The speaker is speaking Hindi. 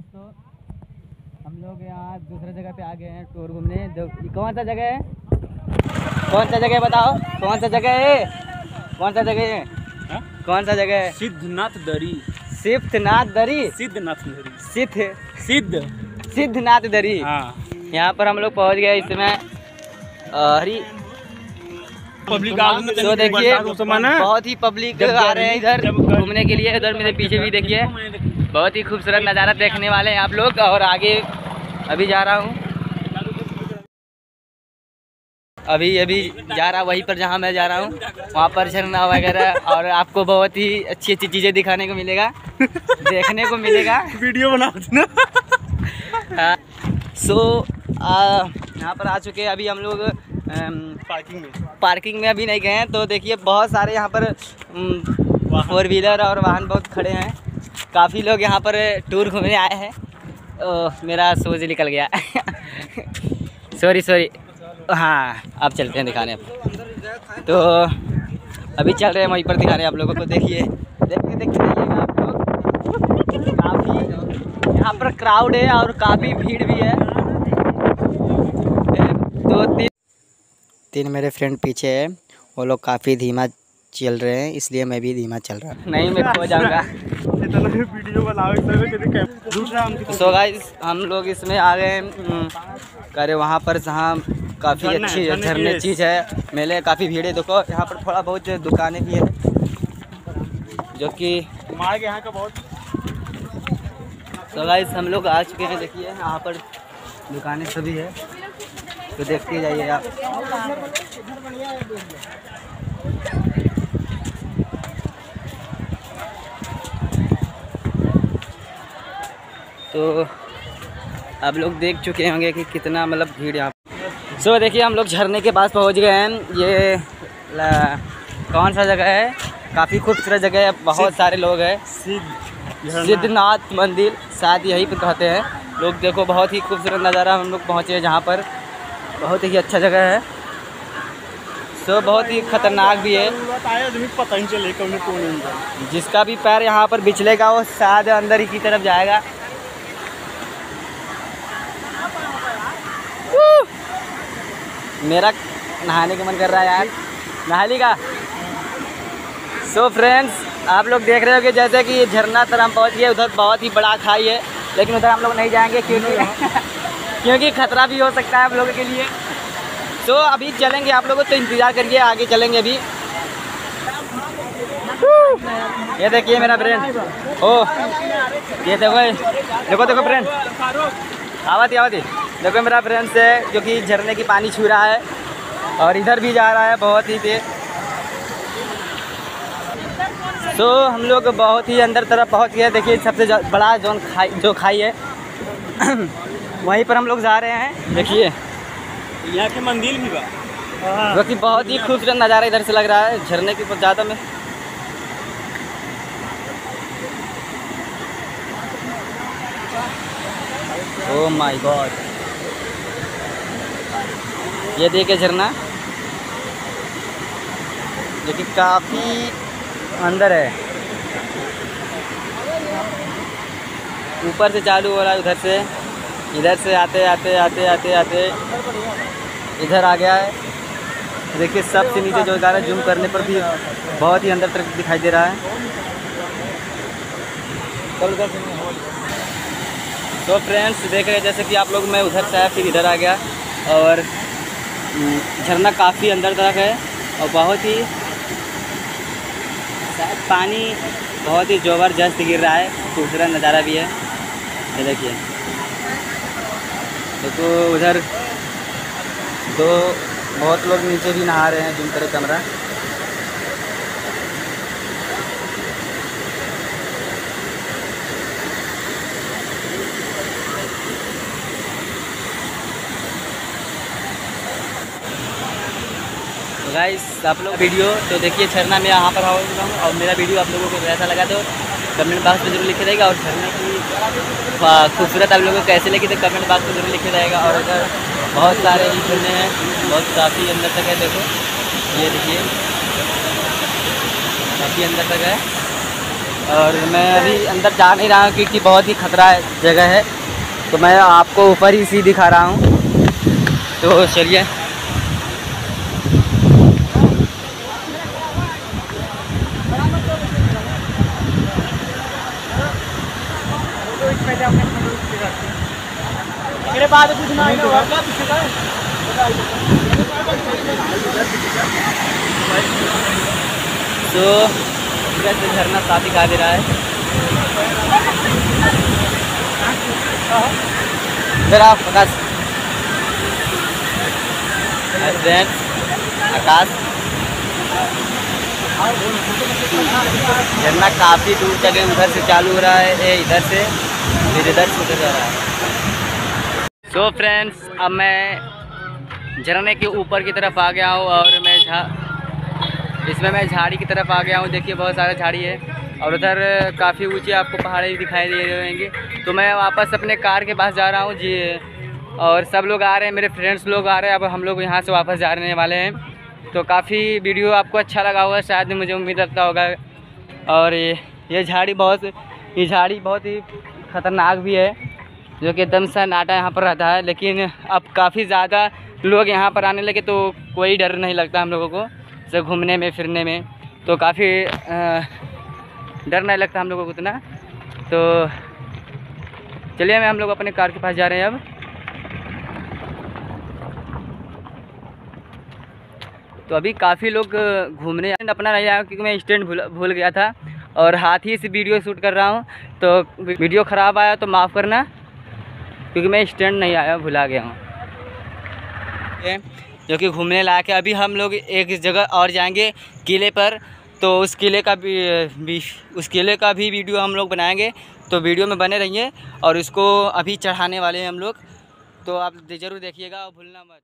दोस्तों हम लोग यहाँ दूसरे जगह पे आ गए हैं टूर घूमने। कौन सा जगह है? कौन सा जगह बताओ? कौन सा जगह है? कौन सा जगह है? हाँ? कौन सा जगह है? सिद्धनाथ दरी। सिद्धनाथ दरी? सिद्धनाथ दरी। सिद्ध सिद्ध। सिद्धनाथ दरी। हाँ। यहाँ पर हम लोग पहुँच गए इस समय। हरी पब्लिक तो देखिए बहुत ही पब्लिक आ रहे हैं इधर घूमने के लिए। इधर मेरे पीछे भी देखिए बहुत ही खूबसूरत नज़ारा देखने वाले हैं आप लोग और आगे अभी जा रहा हूँ। अभी अभी जा रहा वहीं पर जहाँ मैं जा रहा हूँ वहाँ पर झरना वगैरह और आपको बहुत ही अच्छी अच्छी चीज़ें दिखाने को मिलेगा देखने को मिलेगा। वीडियो बना ना हाँ सो यहाँ पर आ चुके हैं अभी हम लोग पार्किंग में। पार्किंग में अभी नहीं गए हैं तो देखिए बहुत सारे यहाँ पर फोर व्हीलर और वाहन बहुत खड़े हैं। काफ़ी लोग यहाँ पर टूर घूमने आए हैं। ओह, मेरा सोच निकल गया। सॉरी सॉरी हाँ आप चलते हैं दिखाने। अब तो अभी चल रहे हैं वहीं पर दिखाने आप लोगों को। देखिए देखते जाइएगा आप लोग। काफ़ी यहाँ पर क्राउड है और काफ़ी भीड़ भी है। दो तीन तीन मेरे फ्रेंड पीछे है। वो लोग काफ़ी धीमा चल रहे हैं इसलिए मैं भी धीमा चल रहा हूँ। नहीं मैं खो जाऊँगा। सो गाइस हम लोग इसमें आ गए हम्म, करे वहाँ पर जहाँ काफ़ी अच्छी झरने चीज़ है मेले काफ़ी भीड़ है। देखो यहाँ पर थोड़ा बहुत दुकानें भी है जो कि मार्ग यहाँ का बहुत तो गाइस हम लोग आ चुके हैं देखिए यहाँ पर दुकानें सभी है। तो देखते जाइए आप। तो आप लोग देख चुके होंगे कि कितना मतलब भीड़ यहाँ सो देखिए हम लोग झरने के पास पहुँच गए हैं। ये कौन सा जगह है? काफ़ी खूबसूरत जगह है। बहुत सारे लोग हैं। सिद्ध सिद्धनाथ मंदिर शायद यहीं पर कहते हैं। लोग देखो बहुत ही खूबसूरत नज़ारा हम लोग पहुँचे हैं जहाँ पर। बहुत ही अच्छा जगह है। सो बहुत ही खतरनाक भी है। पता ही चले कौन कौन है जिसका भी पैर यहाँ पर बिछलेगा वो शायद अंदर ही की तरफ़ जाएगा। मेरा नहाने का मन कर रहा है यार। नहा ली का। सो फ्रेंड्स आप लोग देख रहे हो कि जैसे कि ये झरना तर हम पहुँच गए उधर बहुत ही बड़ा खाई है, लेकिन उधर हम लोग नहीं जाएँगे क्योंकि क्योंकि खतरा भी हो सकता है आप लोगों के लिए। तो अभी चलेंगे आप लोगों तो इंतज़ार करिए, आगे चलेंगे अभी। ये देखिए मेरा फ्रेंड ओ ये देखो देखो देखो फ्रेंड आवाती आवाती देखो मेरा फ्रेंड है जो कि झरने की पानी छू रहा है और इधर भी जा रहा है बहुत ही तेज। तो हम लोग बहुत ही अंदर तरफ़ पहुँच गए। देखिए सबसे बड़ा जोन खाई जो खाई है। वहीं पर हम लोग जा रहे हैं। देखिए। यहाँ के मंदिर भी बा। जो कि बहुत ही खूबसूरत नज़ारा इधर से लग रहा है झरने के ज़्यादा में। ओ माय गॉड ये देखिए झरना। जो कि काफ़ी अंदर है। ऊपर से चालू हो रहा है, उधर से। इधर से आते आते आते आते आते। इधर आ गया है। देखिए सबसे नीचे जो है जूम करने पर भी बहुत ही अंदर तक दिखाई दे रहा है। तो फ्रेंड्स देख रहे हैं जैसे कि आप लोग मैं उधर से आया फिर इधर आ गया। और हम्म, झरना काफ़ी अंदर तक है और बहुत ही शायद पानी बहुत ही ज़बरदस्त गिर रहा है खूबसूरत नज़ारा भी है। ये देखिए। देखो उधर दो बहुत लोग नीचे भी नहा रहे हैं जूम करे कैमरा। गाइस आप लोग वीडियो तो देखिए झरना में यहाँ पर आऊँगा हूँ और मेरा वीडियो आप लोगों को कैसा लगा तो कमेंट बॉक्स में ज़रूर लिखे रहेगा, और झरने की खूबसूरत आप लोगों को कैसे लगी तो कमेंट बॉक्स में ज़रूर लिखे रहेगा, और अगर बहुत सारे झरने हैं, बहुत काफ़ी अंदर तक है, देखो, ये देखिए, काफ़ी अंदर तक है, और मैं अभी अंदर जा नहीं रहा हूँ, क्योंकि बहुत ही खतरा जगह है तो मैं आपको ऊपर ही सी दिखा रहा हूँ तो चलिए। बाद कुछ ना तो से झरना साफ़ दिखा दे रहा है। आप आकाश। आकाश। झरना काफ़ी दूर तक है, उधर से चालू हो रहा है इधर से। इधर से उधर जा रहा है। सो so फ्रेंड्स अब मैं झरने के ऊपर की तरफ़ आ गया हूँ और मैं झा, इसमें मैं झाड़ी की तरफ़ आ गया हूँ। देखिए, बहुत सारे झाड़ी है और उधर काफ़ी ऊँची आपको पहाड़ी दिखाई दे रहे होंगे। तो मैं वापस अपने कार के पास जा रहा हूँ जी, और सब लोग आ रहे हैं, मेरे फ्रेंड्स लोग आ रहे हैं। अब हम लोग यहाँ से वापस जा रहे वाले हैं। तो काफ़ी वीडियो आपको अच्छा लगा होगा, शायद मुझे उम्मीद रखता होगा। और ये ये झाड़ी बहुत, ये झाड़ी बहुत ही ख़तरनाक भी है, जो कि एकदम सा नाटा यहाँ पर रहता है, लेकिन अब काफ़ी ज़्यादा लोग यहाँ पर आने लगे तो कोई डर नहीं लगता हम लोगों को से घूमने में, फिरने में तो काफ़ी डर नहीं लगता हम लोगों को उतना। तो चलिए मैं हम लोग अपने कार के पास जा रहे हैं अब। तो अभी काफ़ी लोग घूमने, अपना नहीं आया क्योंकि मैं स्टैंड भूल भूल गया था और हाथ ही से वीडियो शूट कर रहा हूँ। तो वीडियो ख़राब आया तो माफ़ करना क्योंकि मैं स्टैंड नहीं आया भुला गया हूँ। जो कि घूमने लायक है अभी हम लोग एक जगह और जाएँगे किले पर। तो उस किले का भी, भी उस किले का भी वीडियो हम लोग बनाएँगे। तो वीडियो में बने रहिए और इसको अभी चढ़ाने वाले हैं हम लोग। तो आप ज़रूर देखिएगा और भूलना मत।